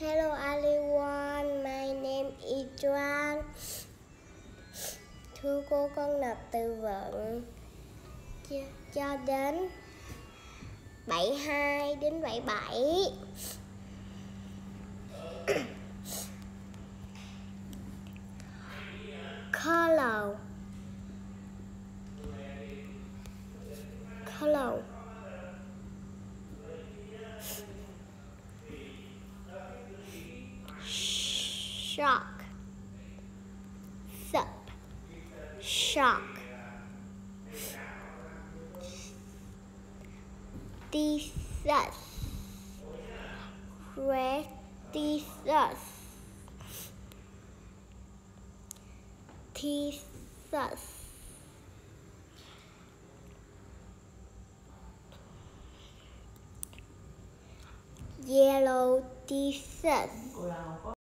Hello everyone, my name is Joan. Thưa cô con nộp từ vựng cho, cho đến 72 đến 77. Color Color Shock. Sup. Shock. Thesis. Red Thesis. Thesis. Yellow Thesis